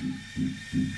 Deeper